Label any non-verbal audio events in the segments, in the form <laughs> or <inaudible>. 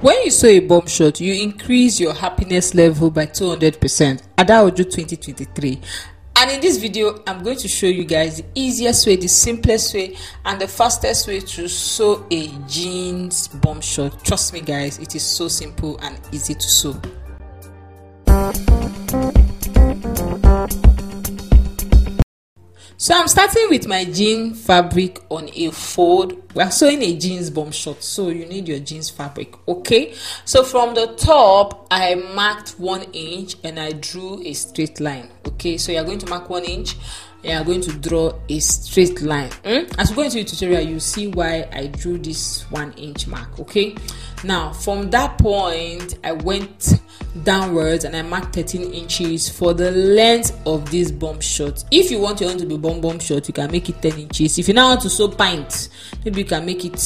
When you sew a bum short, you increase your happiness level by 200%. Adaoju 2023. And in this video, I'm going to show you guys the easiest way, the simplest way, and the fastest way to sew a jeans bum short. Trust me, guys, it is so simple and easy to sew. So I'm starting with my jean fabric on a fold. We're sewing a jeans bomb shot, so you need your jeans fabric, okay? So from the top, I marked one inch and I drew a straight line, okay? So you're going to mark one inch and you're going to draw a straight line. Mm? As we go into the tutorial, you see why I drew this one inch mark, okay? Now, from that point, I went downwards and I marked 13 inches for the length of this bum short. If you want your own to be bomb bomb shot, you can make it 10 inches. If you now want to sew pint, maybe you can make it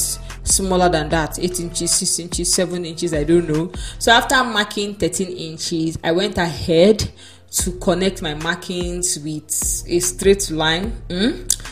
smaller than that 8 inches 6 inches 7 inches i don't know so after marking 13 inches i went ahead to connect my markings with a straight line mm?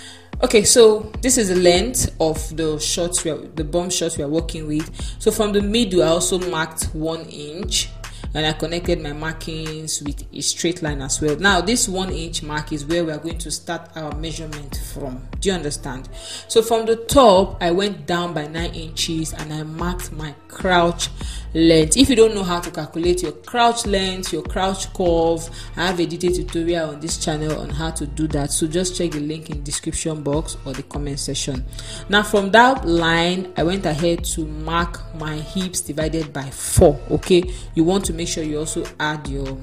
okay so this is the length of the shot we are, the bum short we are working with so from the middle i also marked one inch and I connected my markings with a straight line as well. Now this one inch mark is where we are going to start our measurement from. Do you understand? So from the top, I went down by 9 inches and I marked my crouch length. If you don't know how to calculate your crouch length, your crouch curve, I have a detailed tutorial on this channel on how to do that. So just check the link in description box or the comment section. Now from that line, I went ahead to mark my hips divided by 4. Okay, you want to make sure you also add your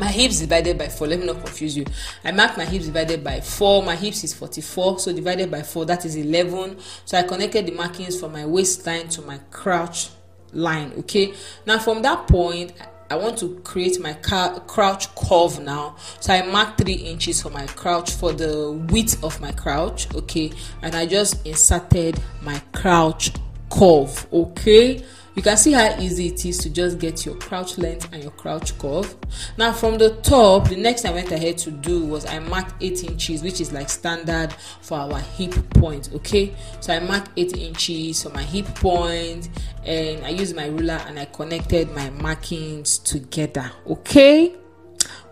my hips divided by 4 let me not confuse you. I mark my hips divided by 4 my hips is 44 so divided by 4 that is 11 so i connected the markings from my waistline to my crouch line okay? Now from that point I want to create my crouch curve now. So I mark three inches for my crouch for the width of my crouch, okay, and I just inserted my crouch curve, okay you can see how easy it is to just get your crouch length and your crouch curve. Now from the top the next i went ahead to do was i marked 8 inches which is like standard for our hip point okay? So i marked 8 inches for my hip point and i used my ruler and i connected my markings together okay?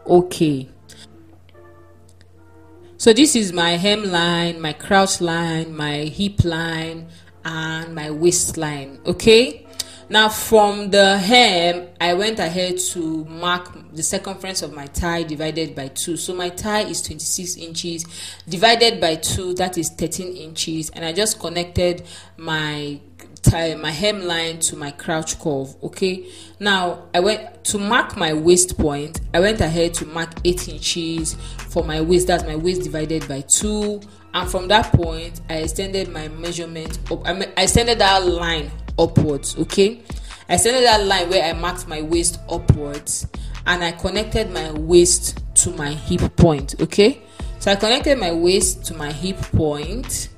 Okay. So this is my hemline my crouch line my hip line and my waistline okay now from the hem, I went ahead to mark the circumference of my thigh divided by 2. So my thigh is 26 inches divided by 2, that is 13 inches. And I just connected my tie my hemline to my crouch curve okay now i went to mark my waist point i went ahead to mark 8 inches for my waist that's my waist divided by 2 and from that point i extended my measurement up i, I extended that line upwards okay? I extended that line where i marked my waist upwards and i connected my waist to my hip point okay? So i connected my waist to my hip point.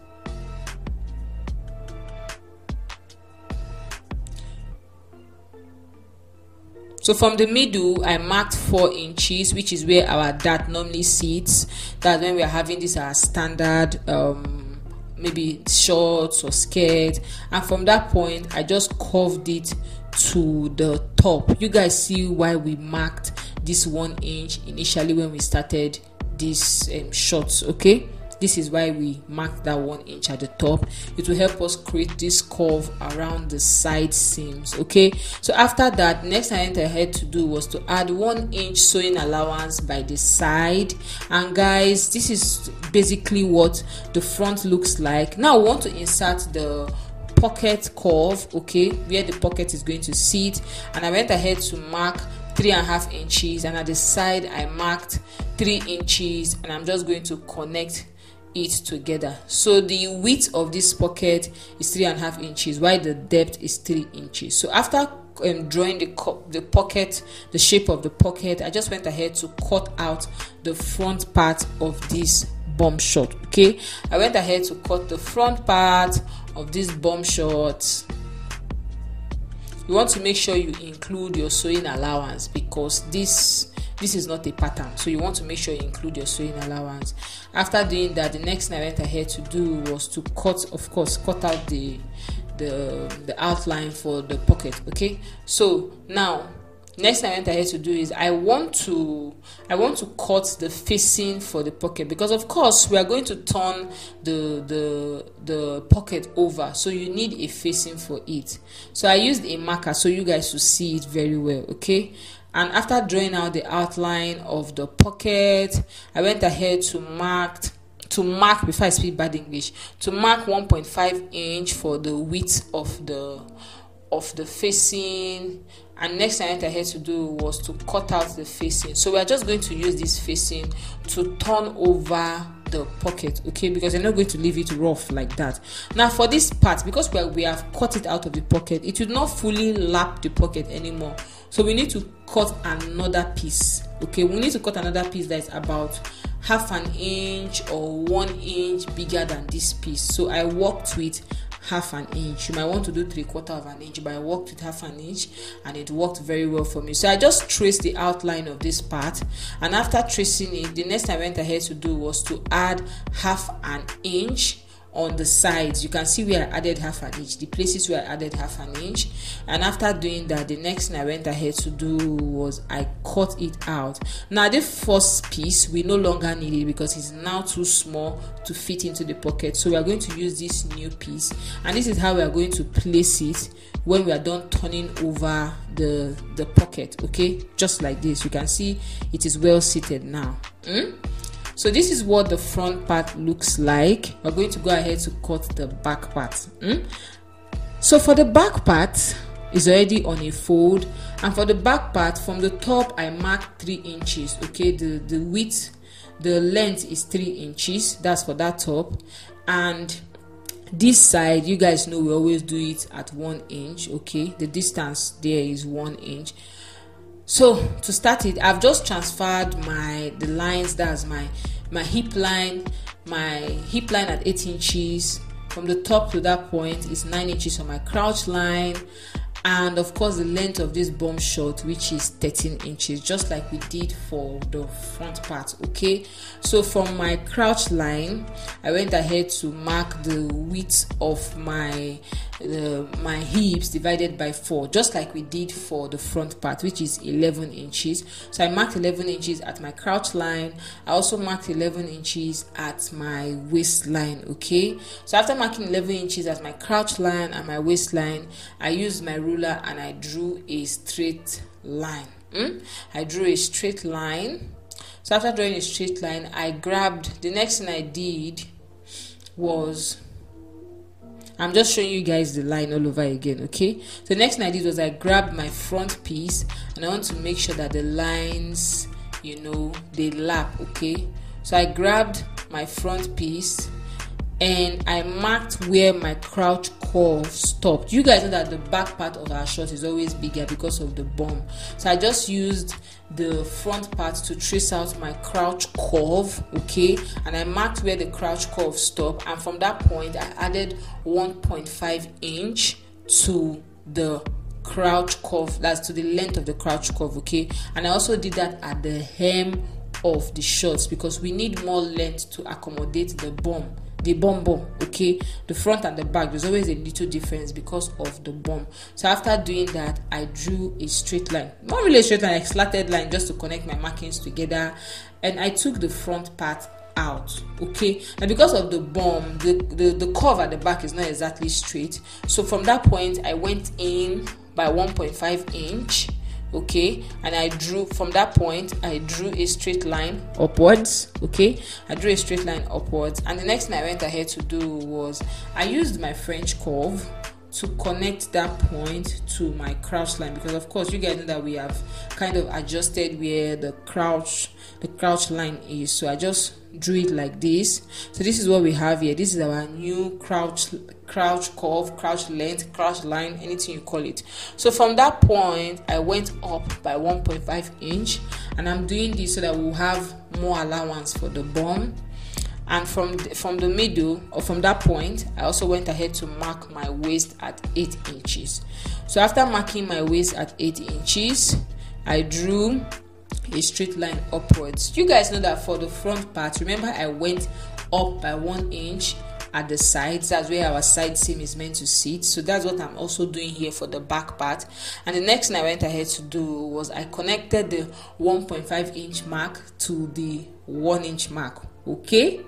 So from the middle, I marked 4 inches, which is where our dart normally sits. That's when we are having this our standard um, maybe shorts or skirt. And from that point i just curved it to the top. You guys see why we marked this one inch initially when we started these um, shorts okay this is why we mark that one inch at the top. It will help us create this curve around the side seams okay? So after that next i had to do was to add one inch sewing allowance by the side. And guys this is basically what the front looks like. Now I want to insert the pocket curve okay? Where the pocket is going to sit. And i went ahead to mark three and a half inches. And at the side i marked three inches. And i'm just going to connect it together. So the width of this pocket is three and a half inches while the depth is three inches. So after um, drawing the co- the pocket the shape of the pocket i just went ahead to cut out the front part of this bum short okay? I went ahead to cut the front part of this bum short. You want to make sure you include your sewing allowance because this this is not a pattern. So you want to make sure you include your sewing allowance. After doing that the next thing i went ahead to do was to cut of course cut out the the the outline for the pocket okay? So now next thing I went ahead to do is I want to I want to cut the facing for the pocket because of course we are going to turn the the the pocket over. So you need a facing for it. So I used a marker so you guys to see it very well okay and after drawing out the outline of the pocket I went ahead to mark to mark before I speak bad English to mark 1.5 inch for the width of the of the facing. And next thing I had to do was to cut out the facing. So we are just going to use this facing to turn over the pocket okay? Because I'm not going to leave it rough like that. Now for this part because we, we have cut it out of the pocket it will not fully lap the pocket anymore so we need to cut another piece okay? We need to cut another piece that is about half an inch or one inch bigger than this piece. So I worked with half an inch. You might want to do three quarter of an inch but i worked with half an inch and it worked very well for me. So i just traced the outline of this part. And after tracing it the next i went ahead to do was to add half an inch on the sides you can see where I added half an inch the places where I added half an inch. And after doing that the next thing I went ahead to do was I cut it out. Now the first piece we no longer need it because it's now too small to fit into the pocket. So we are going to use this new piece. And this is how we are going to place it when we are done turning over the the pocket okay? Just like this. You can see it is well seated now. Mm? So this is what the front part looks like. We're going to go ahead to cut the back part mm? so for the back part is already on a fold. And for the back part from the top i marked three inches okay? The the width the length is three inches. That's for that top. And this side you guys know we always do it at one inch okay? The distance there is one inch so to start it i've just transferred my the lines that's my my hip line my hip line at 8 inches. From the top to that point is 9 inches on my crouch line. And of course the length of this bum short which is 13 inches just like we did for the front part okay? So from my crouch line i went ahead to mark the width of my uh, my hips divided by 4 just like we did for the front part which is 11 inches so i marked 11 inches at my crouch line i also marked 11 inches at my waistline okay so after marking 11 inches at my crouch line and my waistline i used my ruler and I drew a straight line. Mm? I drew a straight line. So after drawing a straight line, I grabbed the next thing I did was I'm just showing you guys the line all over again, okay? So next thing I did was I grabbed my front piece and I want to make sure that the lines, you know, they lap, okay? So I grabbed my front piece and I marked where my crouch curve stopped. You guys know that the back part of our short is always bigger because of the bum. So I just used the front part to trace out my crouch curve, okay? And I marked where the crouch curve stopped, and from that point, I added 1.5 inch to the crouch curve that's to the length of the crouch curve okay and i also did that at the hem of the shorts because we need more length to accommodate the bum the bum bum okay? The front and the back there's always a little difference because of the bum so after doing that i drew a straight line. Not really a straight line a slanted line just to connect my markings together. And i took the front part out okay? And because of the bum the, the the curve at the back is not exactly straight. So from that point i went in by 1.5 inch okay? And i drew from that point i drew a straight line upwards okay? I drew a straight line upwards. And the next thing i went ahead to do was i used my french curve to connect that point to my crouch line. Because of course you guys know that we have kind of adjusted where the crouch the crouch line is. So i just drew it like this. So this is what we have here. This is our new crouch crouch curve crouch length crouch line anything you call it. So from that point i went up by 1.5 inch and i'm doing this so that we'll have more allowance for the bum. And from the, from the middle or from that point i also went ahead to mark my waist at 8 inches. So after marking my waist at 8 inches i drew a straight line upwards. You guys know that for the front part remember i went up by one inch at the sides. That's where our side seam is meant to sit. So that's what i'm also doing here for the back part. And the next thing i went ahead to do was i connected the 1.5 inch mark to the 1 inch mark. Okay?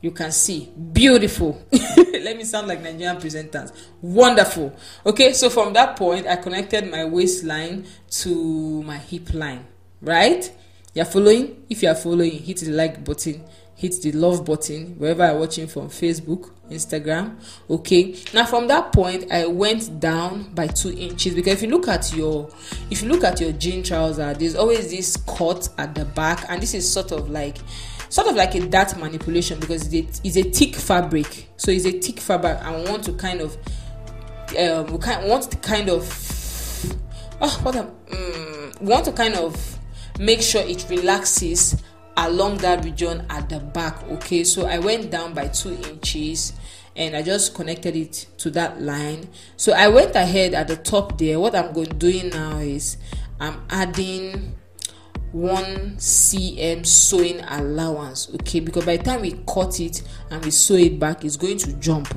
You can see. Beautiful. <laughs> Let me sound like nigerian presenters. Wonderful. Okay so from that point i connected my waistline to my hip line. Right? You're following? If you are following hit the like button hit the love button wherever you're watching from facebook instagram okay? Now from that point i went down by two inches because if you look at your if you look at your jean trouser there's always this cut at the back and this is sort of like sort of like a dart manipulation because it's a, thick fabric. So it's a thick fabric and we want to kind of um, we kind want to kind of oh what um, we want to kind of make sure it relaxes along that region at the back okay? So i went down by two inches and i just connected it to that line. So i went ahead at the top there. What i'm going doing now is i'm adding one cm sewing allowance okay? Because by the time we cut it and we sew it back it's going to jump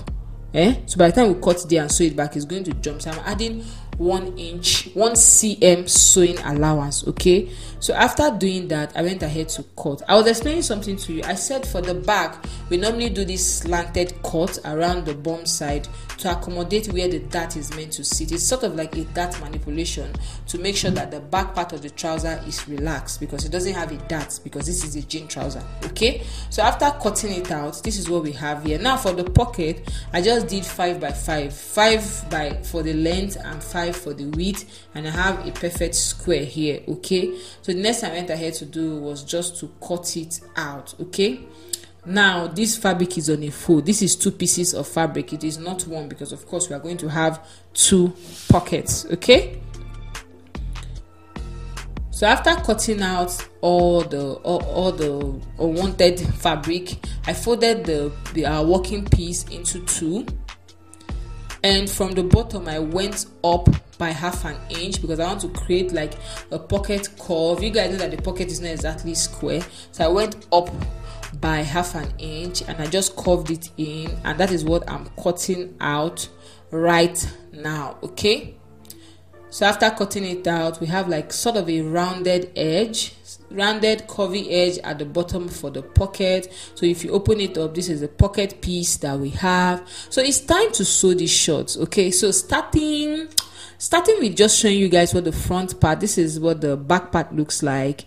eh? So by the time we cut there and sew it back it's going to jump. So i'm adding one inch one cm sewing allowance okay so after doing that i went ahead to cut i was explaining something to you. I said for the back we normally do this slanted cut around the bum side to accommodate where the dart is meant to sit. It's sort of like a dart manipulation to make sure that the back part of the trouser is relaxed because it doesn't have a dart because this is a jean trouser okay? So after cutting it out this is what we have here. Now for the pocket i just did five by five. Five by for the length and five for the width. And I have a perfect square here okay? So the next I went ahead to do was just to cut it out okay? Now this fabric is on a fold. This is two pieces of fabric. It is not one because of course we are going to have two pockets okay? So after cutting out all the all, all the unwanted fabric i folded the, the uh, working piece into two and from the bottom i went up by half an inch because i want to create like a pocket curve. You guys know that the pocket is not exactly square. So i went up by half an inch and i just curved it in. And that is what i'm cutting out right now okay? So after cutting it out we have like sort of a rounded edge rounded curvy edge at the bottom for the pocket. So if you open it up this is the pocket piece that we have. So it's time to sew these shorts okay? So starting starting with just showing you guys what the front part this is what the back part looks like.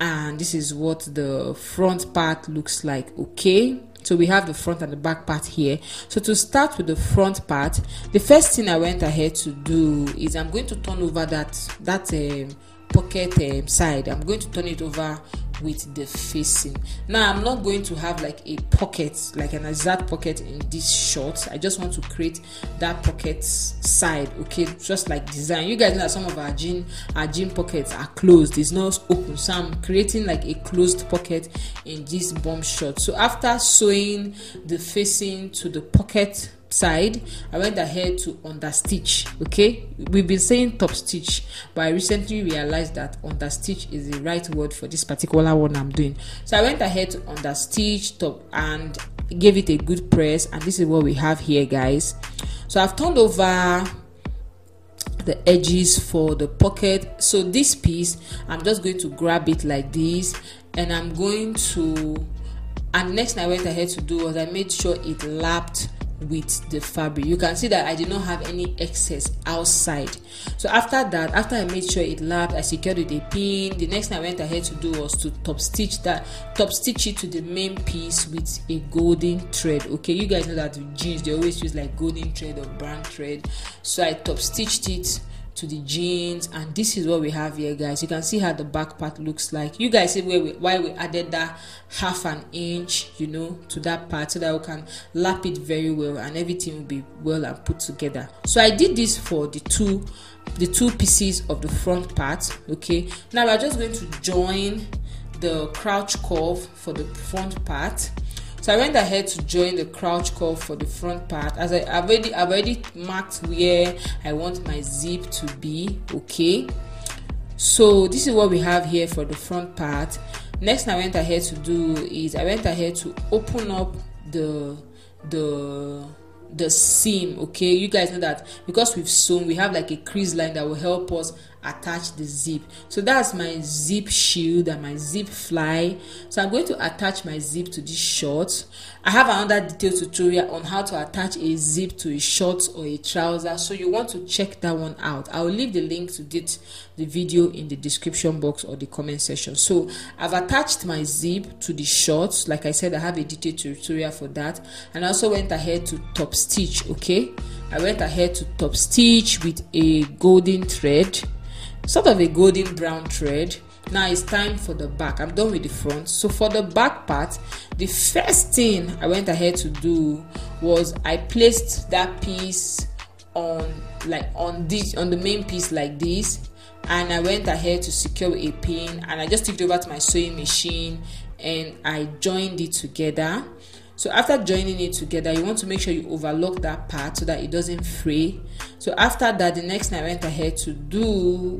And this is what the front part looks like okay? So we have the front and the back part here. So to start with the front part the first thing i went ahead to do is i'm going to turn over that that um, pocket um, side i'm going to turn it over with the facing. Now i'm not going to have like a pocket like an exact pocket in this short i just want to create that pocket side okay? Just like design. You guys know that some of our jean our jean pockets are closed. It's not open. So i'm creating like a closed pocket in this bum short so after sewing the facing to the pocket side i went ahead to understitch okay? We've been saying top stitch but i recently realized that understitch is the right word for this particular one i'm doing. So i went ahead to understitch top and gave it a good press and this is what we have here guys. So i've turned over the edges for the pocket. So this piece i'm just going to grab it like this and i'm going to and next i went ahead to do was i made sure it lapped with the fabric. You can see that i did not have any excess outside. So after that after i made sure it lapped i secured with a pin. The next thing i went ahead to do was to top stitch that top stitch it to the main piece with a golden thread. Okay you guys know that with jeans they always use like golden thread or brown thread. So i top stitched it to the jeans and this is what we have here guys. You can see how the back part looks like. You guys see where we, why we added that half an inch you know to that part so that we can lap it very well and everything will be well and put together. So i did this for the two the two pieces of the front part okay? Now we're just going to join the crouch curve for the front part so I went ahead to join the crouch curve for the front part. As I already I've already marked where I want my zip to be okay? So this is what we have here for the front part. Next I went ahead to do is I went ahead to open up the the the seam okay? You guys know that because we've sewn we have like a crease line that will help us attach the zip. So that's my zip shield and my zip fly. So i'm going to attach my zip to this short. I have another detailed tutorial on how to attach a zip to a short or a trouser. So you want to check that one out. I'll leave the link to this the video in the description box or the comment section. So i've attached my zip to the shorts. Like i said i have a detailed tutorial for that. And i also went ahead to top stitch okay? I went ahead to top stitch with a golden thread sort of a golden brown thread. Now it's time for the back. I'm done with the front. So for the back part the first thing i went ahead to do was i placed that piece on like on this on the main piece like this. And i went ahead to secure a pin. And i just took it over to my sewing machine and i joined it together so after joining it together you want to make sure you overlock that part so that it doesn't fray. So after that the next thing i went ahead to do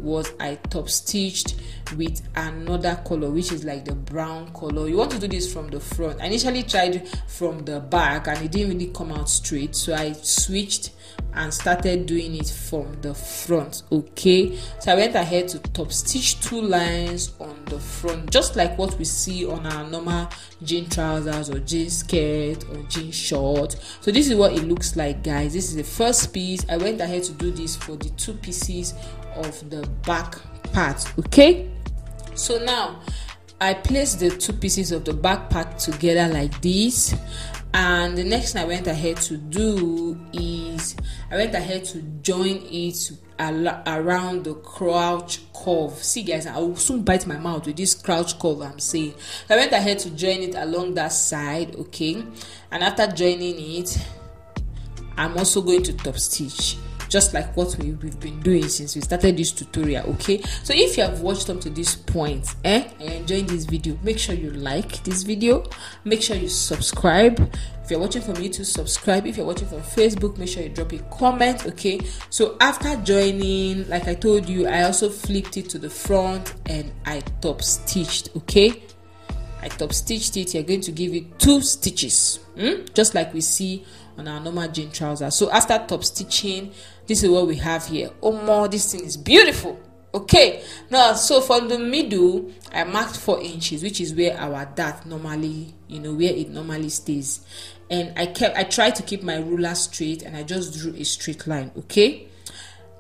was i top stitched with another color which is like the brown color. You want to do this from the front. I initially tried from the back and it didn't really come out straight. So i switched and started doing it from the front okay? So i went ahead to top stitch two lines on the front just like what we see on our normal jean trousers or jean skirt or jean short. So this is what it looks like guys. This is the first piece. I went ahead to do this for the two pieces of the back part okay? So now i place the two pieces of the back part together like this and the next thing i went ahead to do is i went ahead to join it around the crouch curve. See guys i will soon bite my mouth with this crouch curve i'm saying i went ahead to join it along that side okay? And after joining it i'm also going to top stitch just like what we, we've been doing since we started this tutorial okay? So if you have watched up to this point eh and you're enjoying this video make sure you like this video. Make sure you subscribe. If you're watching from youtube subscribe. If you're watching from facebook make sure you drop a comment okay? So after joining like i told you i also flipped it to the front and i top stitched okay? I top stitched it, you're going to give it two stitches, hmm? just like we see on our normal jean trousers. So after top stitching, this is what we have here. Oh more, this thing is beautiful. Okay, now so from the middle, I marked four inches, which is where our dart normally, you know, where it normally stays. And I kept, I tried to keep my ruler straight, and I just drew a straight line. Okay.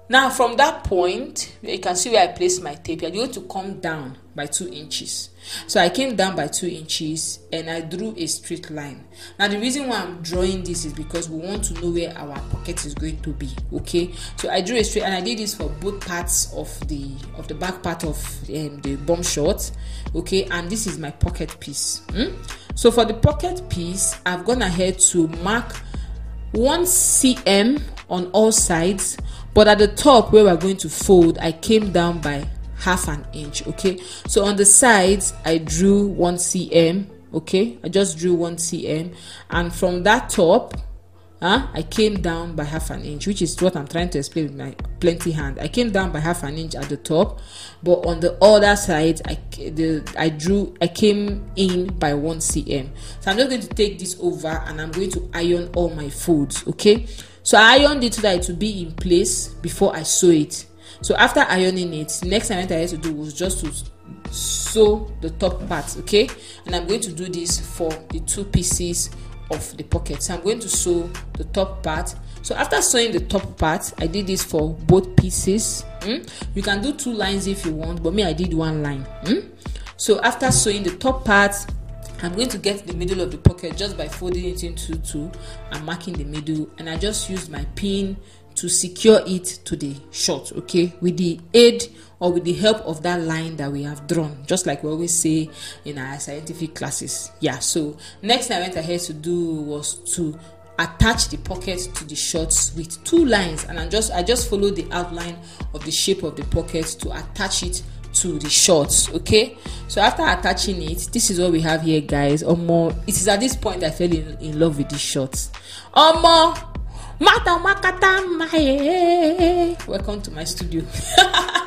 Now from that point, you can see where I placed my tape. You're going to come down by two inches. So I came down by two inches and I drew a straight line. Now the reason why I'm drawing this is because we want to know where our pocket is going to be. Okay, so I drew a straight and I did this for both parts of the of the back part of um, the bum short. Okay, and this is my pocket piece. Hmm? So for the pocket piece, I've gone ahead to mark one cm on all sides but at the top where we're going to fold i came down by half an inch okay so on the sides i drew 1 cm okay i just drew 1 cm and from that top huh, I came down by half an inch, which is what I'm trying to explain with my plenty hand. I came down by half an inch at the top, but on the other side, I the I drew I came in by one cm. So I'm just going to take this over and I'm going to iron all my folds. Okay, so I ironed it so that it would be in place before I sew it. So after ironing it, the next thing I had to do was just to sew the top part. Okay, and I'm going to do this for the two pieces of the pocket so i'm going to sew the top part so after sewing the top part i did this for both pieces mm? you can do two lines if you want but me i did one line mm? so after sewing the top part i'm going to get the middle of the pocket just by folding it into two and marking the middle. And i just use my pin to secure it to the short okay? With the aid or with the help of that line that we have drawn. Just like we always say in our scientific classes. Yeah so next thing i went ahead to do was to attach the pocket to the shorts with two lines. And i just i just follow the outline of the shape of the pocket to attach it to the shorts okay? So after attaching it this is what we have here guys. Or more it is at this point i fell in, in love with these shorts more mata makata welcome to my studio. <laughs>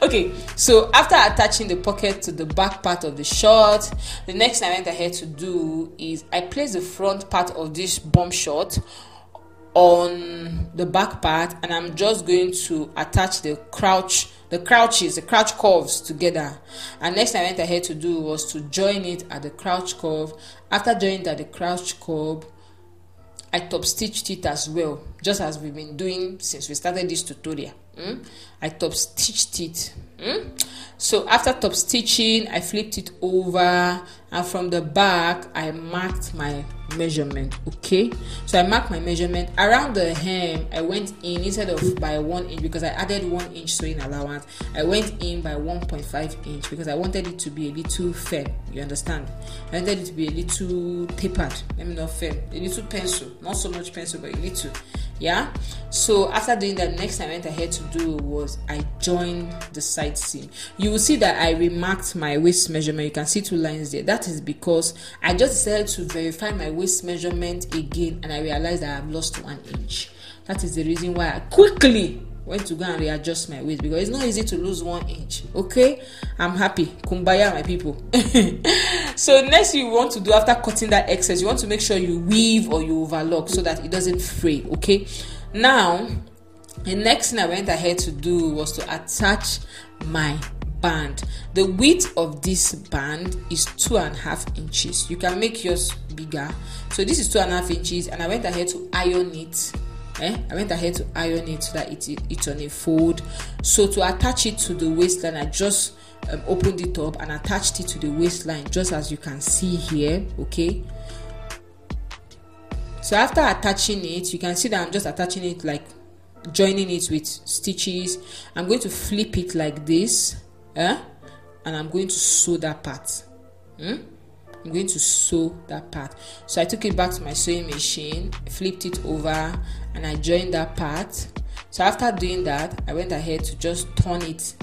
Okay so after attaching the pocket to the back part of the short the next thing i went ahead to do is i place the front part of this bum short on the back part and i'm just going to attach the crouch the crouches the crouch curves together. And next i went ahead to do was to join it at the crouch curve. After joining at the crouch curve I top stitched it as well, just as we've been doing since we started this tutorial. Mm? I top stitched it. Mm? So after top stitching, I flipped it over and from the back, I marked my measurement. Okay, so I marked my measurement around the hem. I went in instead of by one inch because I added one inch sewing allowance. I went in by 1.5 inch because I wanted it to be a little firm. You understand? I wanted it to be a little tapered. Let me not firm, a little pencil, not so much pencil, but a little yeah? So after doing that next thing i went ahead to do was i joined the side seam you will see that i remarked my waist measurement. You can see two lines there. That is because i just decided to verify my waist measurement again and i realized that i've lost one inch. That is the reason why i quickly went to go and readjust my waist because it's not easy to lose one inch okay? I'm happy. Kumbaya my people <laughs> so next you want to do after cutting that excess you want to make sure you weave or you overlock so that it doesn't fray okay? Now the next thing i went ahead to do was to attach my band. The width of this band is two and a half inches. You can make yours bigger. So this is two and a half inches and i went ahead to iron it eh, I went ahead to iron it so that it, it, it's on a fold. So to attach it to the waistline, I just um, opened it up and attached it to the waistline, just as you can see here. Okay. So after attaching it, you can see that I'm just attaching it like joining it with stitches. I'm going to flip it like this, eh? and I'm going to sew that part. Hmm? I'm going to sew that part. So I took it back to my sewing machine, flipped it over, and I joined that part. So after doing that, I went ahead to just turn it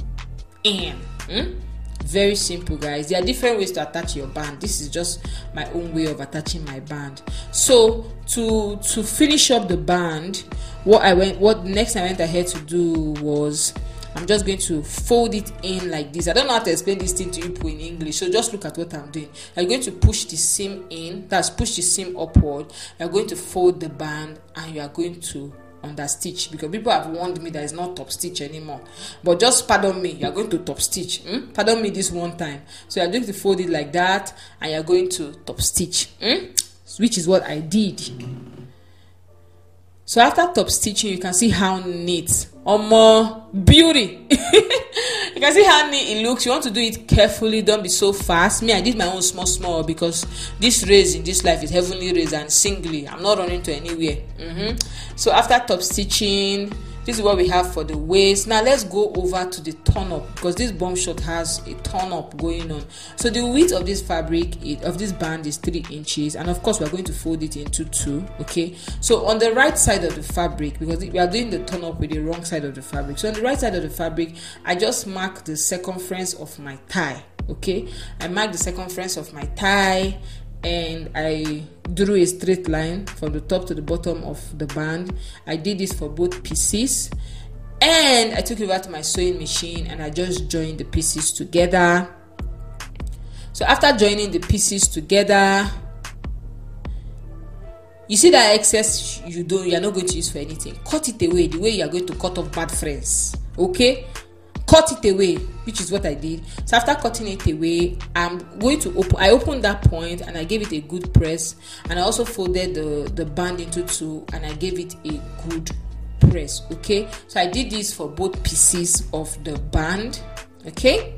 in. Hmm? Very simple, guys. There are different ways to attach your band. This is just my own way of attaching my band. So to to finish up the band, what I went, what next I went ahead to do was I'm just going to fold it in like this. I don't know how to explain this thing to you in English, so just look at what I'm doing. I'm going to push the seam in, that's push the seam upward. You're going to fold the band and you are going to under stitch because people have warned me that it's not top stitch anymore. But just pardon me, you're going to top stitch. Hmm? Pardon me this one time. So you're going to fold it like that and you're going to top stitch, hmm? which is what I did. So after top stitching, you can see how neat or more beauty. <laughs> you can see how neat it looks. You want to do it carefully. Don't be so fast. Me, I did my own small, small because this race in this life is heavenly race and singly. I'm not running to anywhere. Mm-hmm. So after top stitching, this is what we have for the waist. Now let's go over to the turn up because this bomb shot has a turn up going on. So the width of this fabric of this band is three inches and of course we're going to fold it into two okay? So on the right side of the fabric because we are doing the turn up with the wrong side of the fabric. So on the right side of the fabric i just mark the circumference of my thigh okay? I mark the circumference of my thigh and I drew a straight line from the top to the bottom of the band. I did this for both pieces and I took it back to my sewing machine and I just joined the pieces together. So after joining the pieces together, you see that excess you don't you are not going to use for anything. Cut it away the way you are going to cut off bad friends. Okay? Cut it away which is what i did. So after cutting it away i'm going to open i opened that point and i gave it a good press. And i also folded the the band into two and i gave it a good press okay? So i did this for both pieces of the band okay?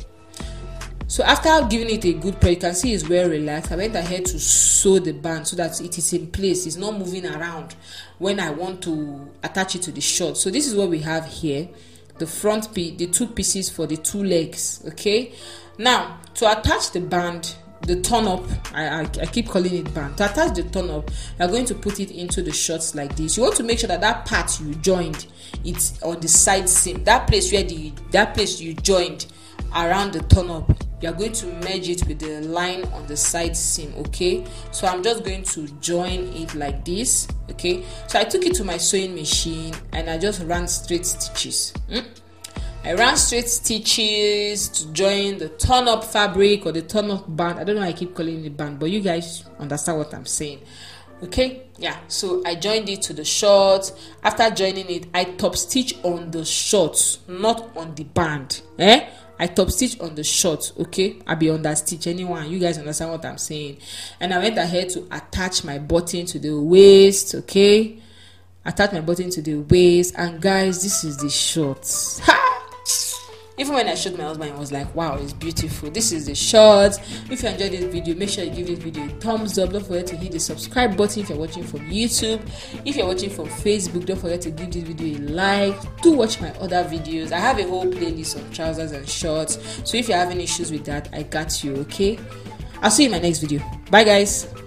So after giving it a good press you can see it's well relaxed. I went ahead to sew the band so that it is in place. It's not moving around when i want to attach it to the short. So this is what we have here the front piece the two pieces for the two legs okay? Now to attach the band the turn up I, I, I keep calling it band. To attach the turn up you're going to put it into the shorts like this. You want to make sure that that part you joined it's on the side seam that place where the that place you joined around the turn up you are going to merge it with the line on the side seam okay so i'm just going to join it like this okay so i took it to my sewing machine and i just ran straight stitches mm? I ran straight stitches to join the turn up fabric or the turn up band. I don't know I keep calling it the band, but you guys understand what I'm saying. Okay, yeah, so I joined it to the short. After joining it, I top stitch on the shorts not on the band. Eh? I top stitch on the short, okay? I'll be under stitch anyone. You guys understand what I'm saying? And I went ahead to attach my button to the waist, okay? Attach my button to the waist, and guys, this is the short. Ha! Even when I showed my husband, he was like, wow, it's beautiful. This is the short. If you enjoyed this video, make sure you give this video a thumbs up. Don't forget to hit the subscribe button if you're watching from YouTube. If you're watching from Facebook, don't forget to give this video a like. Do watch my other videos. I have a whole playlist of trousers and shorts. So if you're having issues with that, I got you, okay? I'll see you in my next video. Bye, guys.